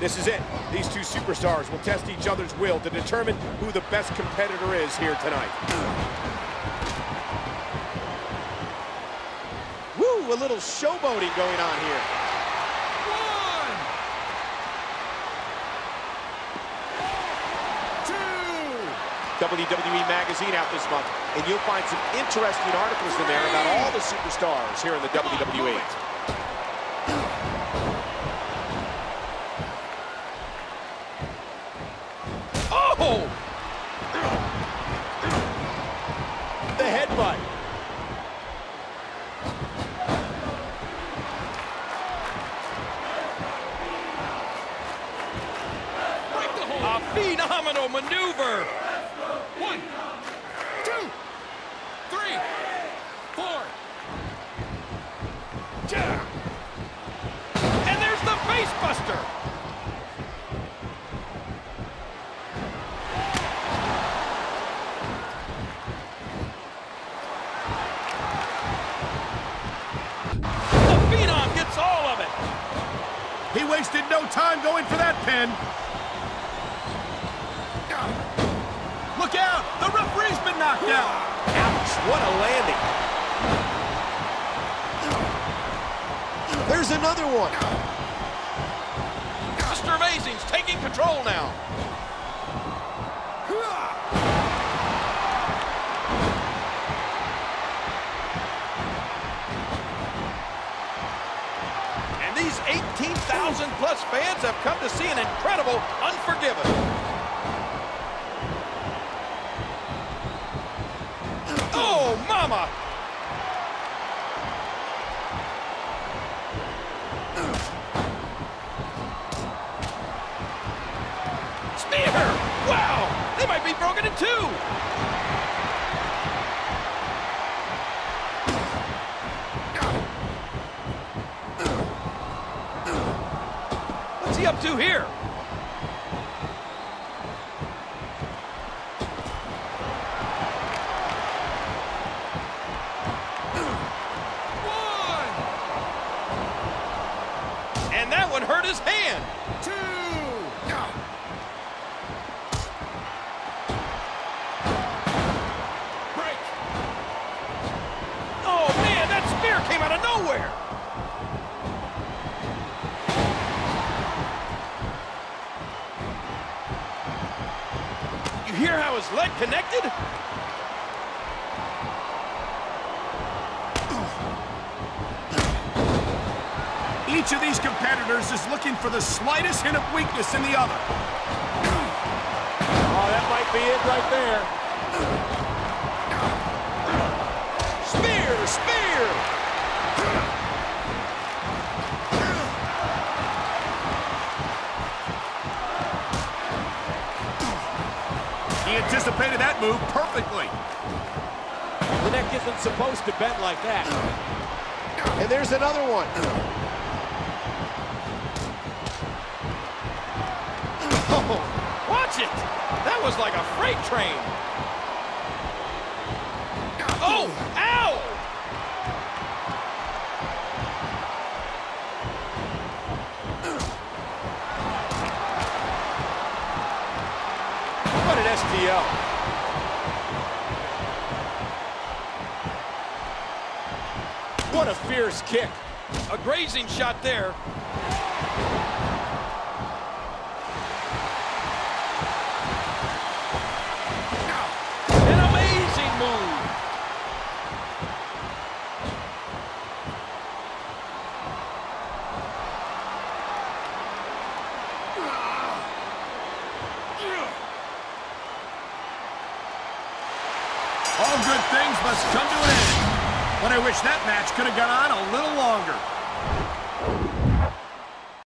This is it. These two superstars will test each other's will to determine who the best competitor is here tonight. Woo, a little showboating going on here. One. Two. WWE Magazine out this month, and you'll find some interesting articles in there about all the superstars here in the WWE. Oh! A phenomenal maneuver. One, two, three, four. And there's the face wasted no time going for that pin. Look out! The referee's been knocked out. Ouch, what a landing. There's another one. Mr. Amazing's taking control now. 18,000 plus fans have come to see an incredible Unforgiven. Oh, mama! Spear! Wow! They might be broken in two! Up to here? And that one hurt his hand. two. Oh, man, that spear came out of nowhere. Hear how his leg connected? Each of these competitors is looking for the slightest hint of weakness in the other. Oh, that might be it right there. Anticipated that move perfectly. The neck isn't supposed to bend like that. And there's another one. Oh, watch it. That was like a freight train. STL. What a fierce kick. A grazing shot there. An amazing move. All good things must come to an end. But I wish that match could have gone on a little longer.